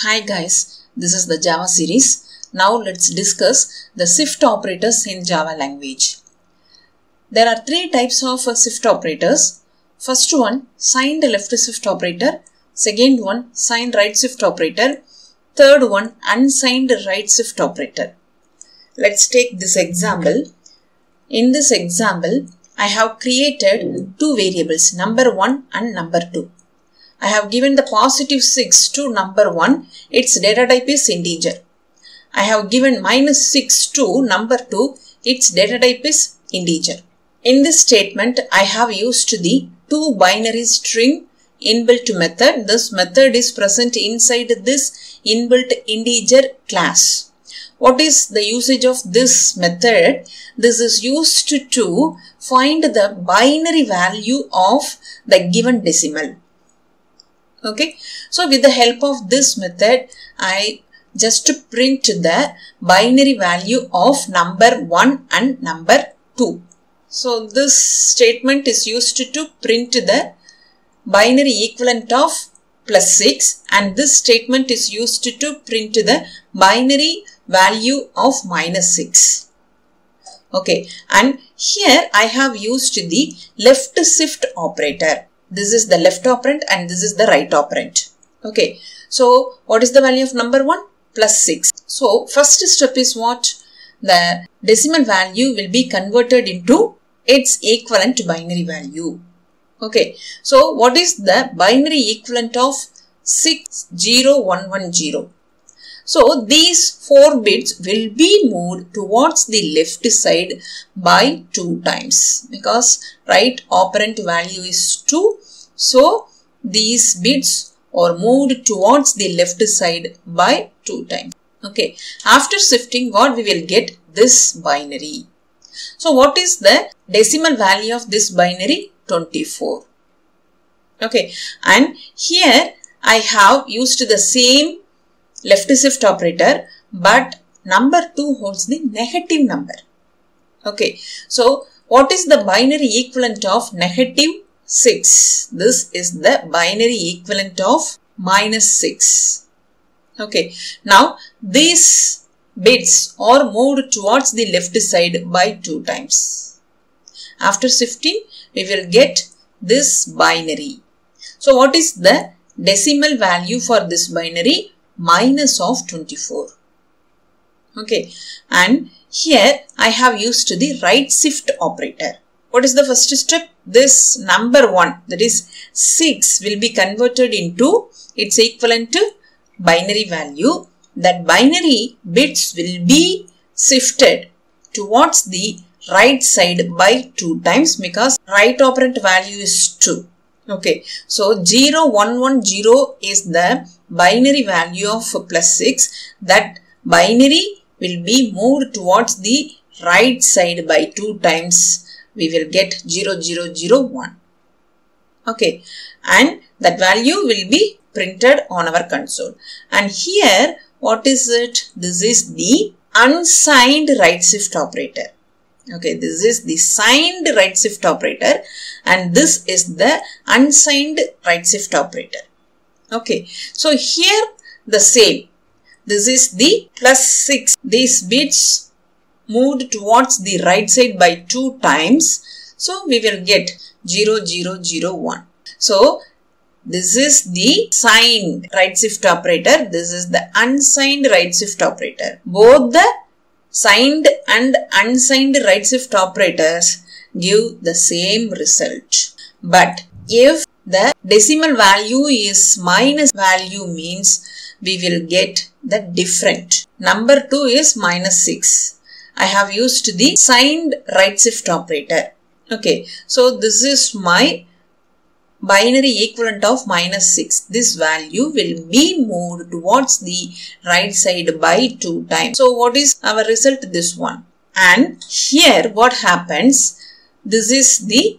Hi guys, this is the Java series. Now let's discuss the shift operators in Java language. There are three types of uh, shift operators. First one, signed left shift operator. Second one, signed right shift operator. Third one, unsigned right shift operator. Let's take this example. In this example, I have created two variables, number 1 and number 2. I have given the positive 6 to number 1, its data type is integer. I have given minus 6 to number 2, its data type is integer. In this statement, I have used the toBinaryString inbuilt method. This method is present inside this inbuilt integer class. What is the usage of this method? This is used to find the binary value of the given decimal. Okay. So with the help of this method, I just print the binary value of number 1 and number 2. So this statement is used to print the binary equivalent of plus 6 and this statement is used to print the binary value of minus 6. Okay, and here I have used the left shift operator. This is the left operand and this is the right operand. Okay, so what is the value of number 1? Plus 6. So first step is what? The decimal value will be converted into its equivalent binary value. Okay, so what is the binary equivalent of 60110? So these 4 bits will be moved towards the left side by 2 times because right operand value is 2. So these bits are moved towards the left side by 2 times. Okay, after shifting what we will get this binary. So what is the decimal value of this binary? 24. Okay, and here I have used the same left shift operator but number 2 holds the negative number. Okay, so what is the binary equivalent of negative 6? This is the binary equivalent of minus 6. Okay, now these bits are moved towards the left side by 2 times. After shifting, we will get this binary. So what is the decimal value for this binary? Minus of 24. Okay, and here I have used the right shift operator. What is the first step? This number 1 that is 6 will be converted into its equivalent to binary value. That binary bits will be shifted towards the right side by 2 times because right operand value is 2. Okay, so 0, 1, 1, 0 is the binary value of plus 6. That binary will be moved towards the right side by 2 times. We will get 0, 0, 0, 1. Okay, and that value will be printed on our console. And here, what is it? This is the unsigned right shift operator. Okay, this is the signed right shift operator and this is the unsigned right shift operator. Okay, so here the same. This is the plus 6. These bits moved towards the right side by 2 times. So we will get 0, 0, 0, 1. So this is the signed right shift operator. This is the unsigned right shift operator. Both the signed and unsigned right shift operators give the same result. But if the decimal value is minus value means we will get the different. Number 2 is minus 6. I have used the signed right shift operator. Okay, so this is my binary equivalent of minus 6. This value will be moved towards the right side by 2 times. So what is our result? This one. And here what happens? This is the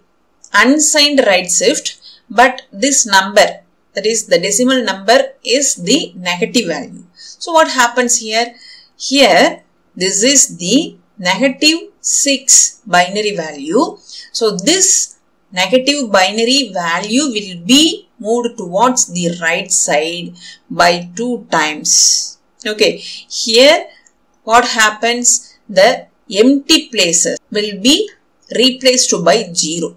unsigned right shift but this number that is the decimal number is the negative value. So what happens here? Here this is the negative 6 binary value. So this negative binary value will be moved towards the right side by 2 times. Okay, here what happens? The empty places will be replaced by 0.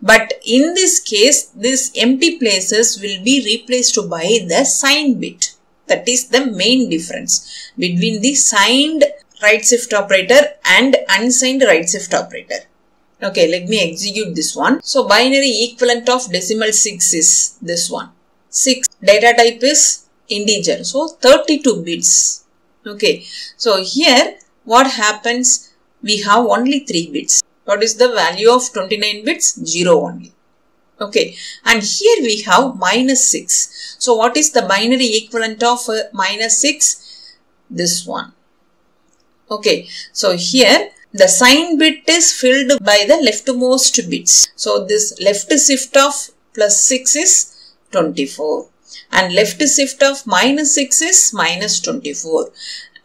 But in this case, these empty places will be replaced by the sign bit. That is the main difference between the signed right shift operator and unsigned right shift operator. Okay, let me execute this one. So, binary equivalent of decimal 6 is this one. 6 data type is integer. So, 32 bits. Okay, so here what happens? We have only 3 bits. What is the value of 29 bits? 0 only. Okay, and here we have minus 6. So, what is the binary equivalent of uh, minus 6? This one. Okay, so here the sign bit is filled by the leftmost bits. So, this left shift of plus 6 is 24 and left shift of minus 6 is minus 24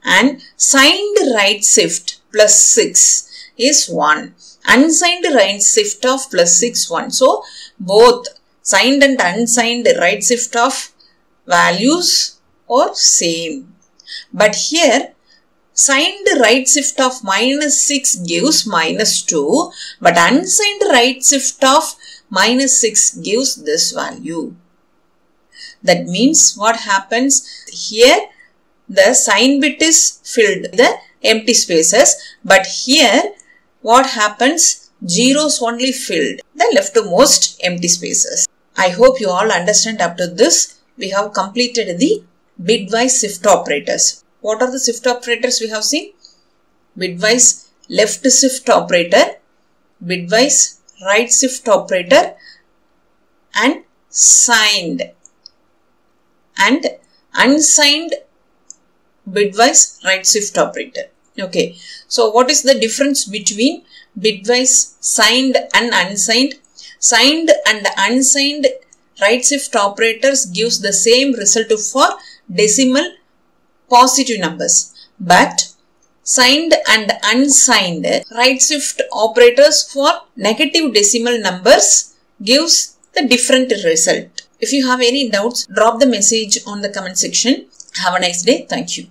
and signed right shift plus 6 is 1 unsigned right shift of plus 6 1. So, both signed and unsigned right shift of values are same. But here, signed right shift of minus 6 gives minus 2, but unsigned right shift of minus 6 gives this value. That means what happens here, the sign bit is filled the empty spaces, but here what happens? Zeros only filled the leftmost empty spaces. I hope you all understand up to this. We have completed the bitwise shift operators. What are the shift operators we have seen? Bitwise left shift operator, bitwise right shift operator and signed and unsigned bitwise right shift operator. Okay. So what is the difference between bitwise signed and unsigned? Signed and unsigned right shift operators gives the same result for decimal positive numbers. But signed and unsigned right shift operators for negative decimal numbers gives the different result. If you have any doubts, drop the message on the comment section. Have a nice day. Thank you.